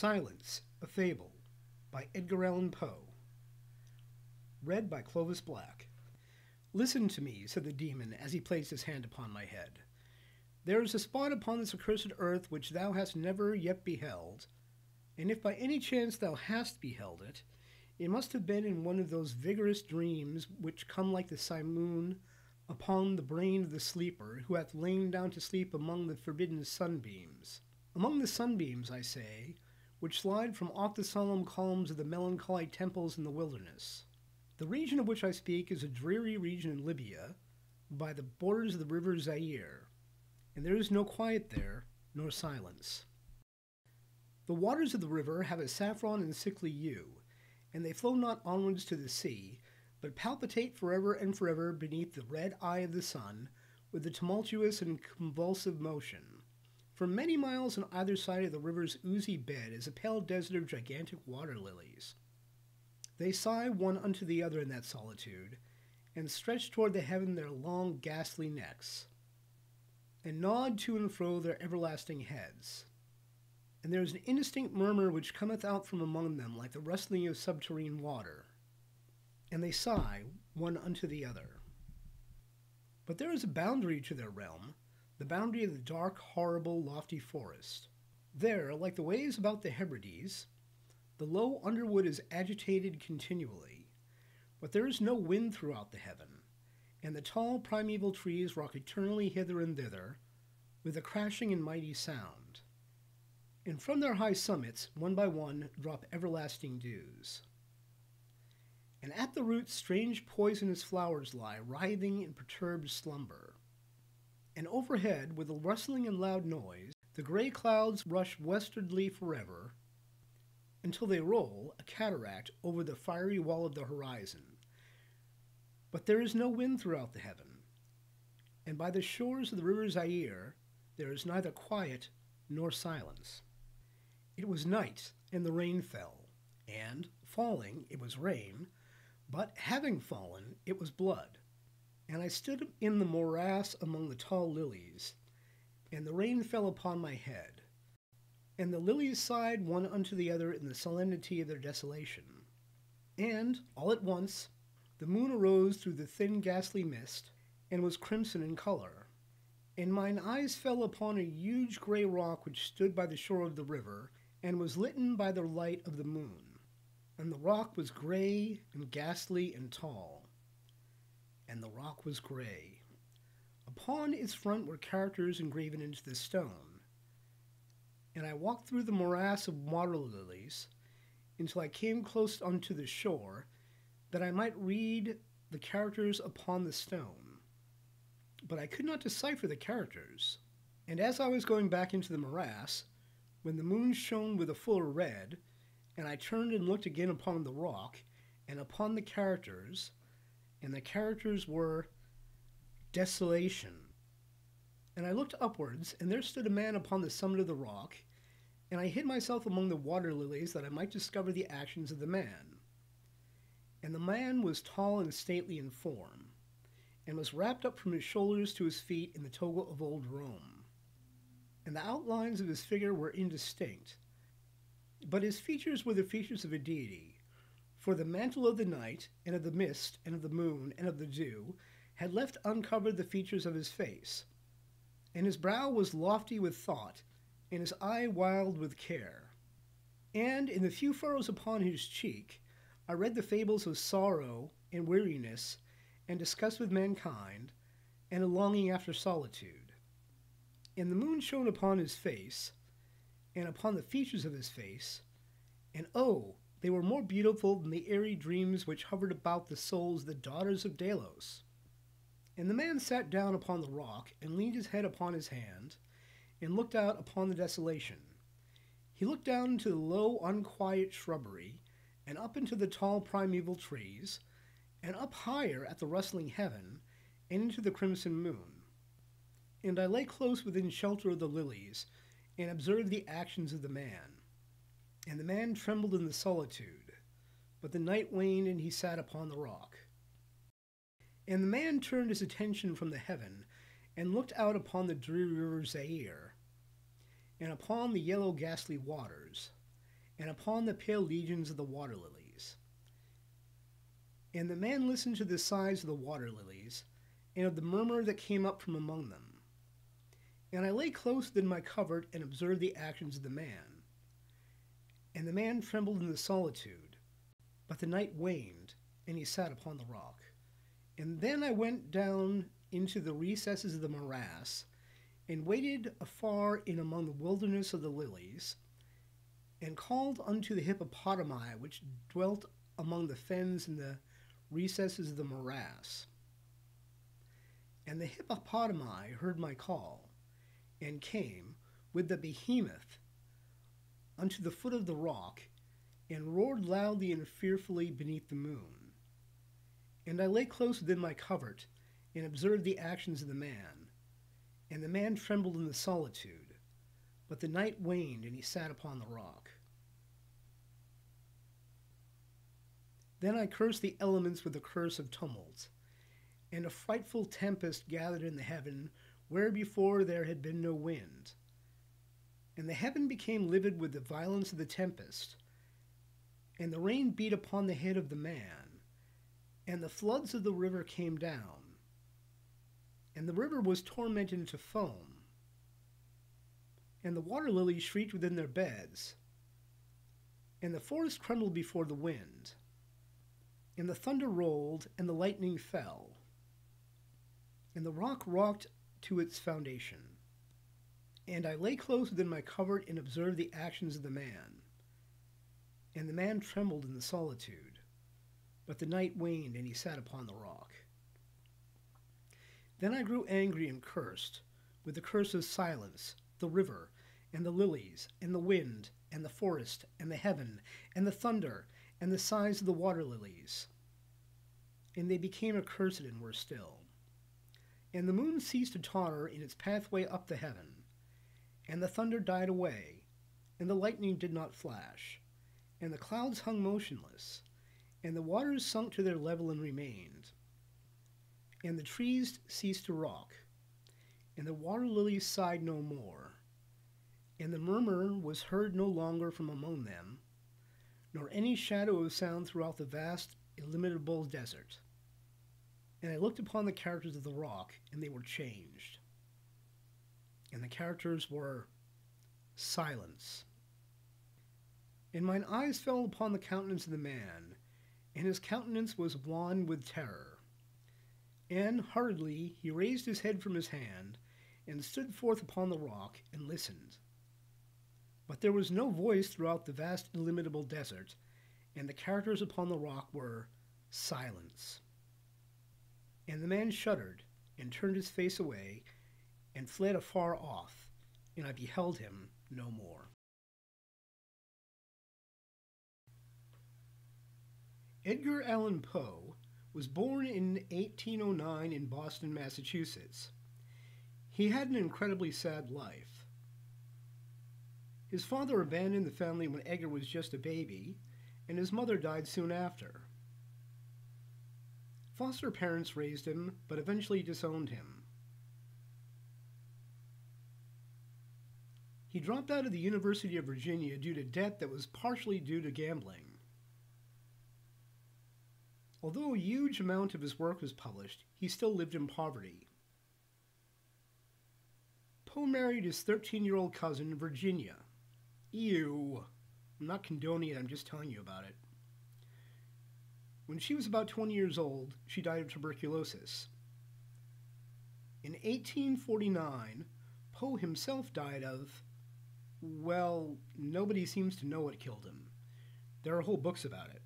Silence, a Fable by Edgar Allan Poe. Read by Clovis Black. Listen to me, said the demon as he placed his hand upon my head. There is a spot upon this accursed earth which thou hast never yet beheld, and if by any chance thou hast beheld it, it must have been in one of those vigorous dreams which come like the simoon upon the brain of the sleeper who hath lain down to sleep among the forbidden sunbeams. Among the sunbeams, I say, which slide from off the solemn columns of the melancholy temples in the wilderness. The region of which I speak is a dreary region in Libya, by the borders of the river Zaire, and there is no quiet there, nor silence. The waters of the river have a saffron and sickly hue, and they flow not onwards to the sea, but palpitate forever and forever beneath the red eye of the sun with a tumultuous and convulsive motion. For many miles on either side of the river's oozy bed is a pale desert of gigantic water lilies. They sigh one unto the other in that solitude, and stretch toward the heaven their long ghastly necks, and nod to and fro their everlasting heads. And there is an indistinct murmur which cometh out from among them like the rustling of subterranean water, and they sigh one unto the other. But there is a boundary to their realm, the boundary of the dark, horrible, lofty forest. There, like the waves about the Hebrides, the low underwood is agitated continually, but there is no wind throughout the heaven, and the tall primeval trees rock eternally hither and thither with a crashing and mighty sound. And from their high summits, one by one, drop everlasting dews. And at the roots strange poisonous flowers lie, writhing in perturbed slumber and overhead, with a rustling and loud noise, the gray clouds rush westwardly forever, until they roll, a cataract, over the fiery wall of the horizon. But there is no wind throughout the heaven, and by the shores of the river Zaire there is neither quiet nor silence. It was night, and the rain fell, and, falling, it was rain, but having fallen, it was blood and I stood in the morass among the tall lilies, and the rain fell upon my head. And the lilies sighed one unto the other in the solemnity of their desolation. And, all at once, the moon arose through the thin ghastly mist, and was crimson in color. And mine eyes fell upon a huge grey rock which stood by the shore of the river, and was litten by the light of the moon. And the rock was grey and ghastly and tall and the rock was gray. Upon its front were characters engraven into the stone. And I walked through the morass of water lilies until I came close unto the shore, that I might read the characters upon the stone. But I could not decipher the characters. And as I was going back into the morass, when the moon shone with a fuller red, and I turned and looked again upon the rock and upon the characters, and the characters were desolation. And I looked upwards, and there stood a man upon the summit of the rock, and I hid myself among the water lilies that I might discover the actions of the man. And the man was tall and stately in form, and was wrapped up from his shoulders to his feet in the toga of old Rome. And the outlines of his figure were indistinct, but his features were the features of a deity, for the mantle of the night, and of the mist, and of the moon, and of the dew, had left uncovered the features of his face. And his brow was lofty with thought, and his eye wild with care. And in the few furrows upon his cheek, I read the fables of sorrow and weariness, and disgust with mankind, and a longing after solitude. And the moon shone upon his face, and upon the features of his face, and oh, they were more beautiful than the airy dreams which hovered about the souls of the daughters of Delos. And the man sat down upon the rock, and leaned his head upon his hand, and looked out upon the desolation. He looked down into the low, unquiet shrubbery, and up into the tall primeval trees, and up higher at the rustling heaven, and into the crimson moon. And I lay close within shelter of the lilies, and observed the actions of the man. And the man trembled in the solitude, but the night waned and he sat upon the rock. And the man turned his attention from the heaven, and looked out upon the dreary river Zaire, and upon the yellow ghastly waters, and upon the pale legions of the water lilies. And the man listened to the sighs of the water lilies, and of the murmur that came up from among them. And I lay close within my covert and observed the actions of the man. And the man trembled in the solitude, but the night waned, and he sat upon the rock. And then I went down into the recesses of the morass, and waited afar in among the wilderness of the lilies, and called unto the hippopotami which dwelt among the fens in the recesses of the morass. And the hippopotami heard my call, and came with the behemoth unto the foot of the rock, and roared loudly and fearfully beneath the moon. And I lay close within my covert, and observed the actions of the man. And the man trembled in the solitude, but the night waned, and he sat upon the rock. Then I cursed the elements with the curse of tumult, and a frightful tempest gathered in the heaven where before there had been no wind. And the heaven became livid with the violence of the tempest, and the rain beat upon the head of the man, and the floods of the river came down, and the river was tormented into foam, and the water lilies shrieked within their beds, and the forest trembled before the wind, and the thunder rolled, and the lightning fell, and the rock rocked to its foundation. And I lay close within my covert and observed the actions of the man. And the man trembled in the solitude, but the night waned, and he sat upon the rock. Then I grew angry and cursed, with the curse of silence, the river, and the lilies, and the wind, and the forest, and the heaven, and the thunder, and the sighs of the water lilies. And they became accursed and were still. And the moon ceased to totter in its pathway up the heaven, and the thunder died away, and the lightning did not flash, and the clouds hung motionless, and the waters sunk to their level and remained, and the trees ceased to rock, and the water lilies sighed no more, and the murmur was heard no longer from among them, nor any shadow of sound throughout the vast, illimitable desert and I looked upon the characters of the rock, and they were changed. And the characters were silence. And mine eyes fell upon the countenance of the man, and his countenance was wan with terror. And hurriedly he raised his head from his hand, and stood forth upon the rock, and listened. But there was no voice throughout the vast illimitable desert, and the characters upon the rock were silence. And the man shuddered, and turned his face away, and fled afar off, and I beheld him no more. Edgar Allan Poe was born in 1809 in Boston, Massachusetts. He had an incredibly sad life. His father abandoned the family when Edgar was just a baby, and his mother died soon after. Foster parents raised him, but eventually disowned him. He dropped out of the University of Virginia due to debt that was partially due to gambling. Although a huge amount of his work was published, he still lived in poverty. Poe married his 13 year old cousin, Virginia. Ew. I'm not condoning it, I'm just telling you about it. When she was about 20 years old, she died of tuberculosis. In 1849, Poe himself died of, well, nobody seems to know what killed him. There are whole books about it.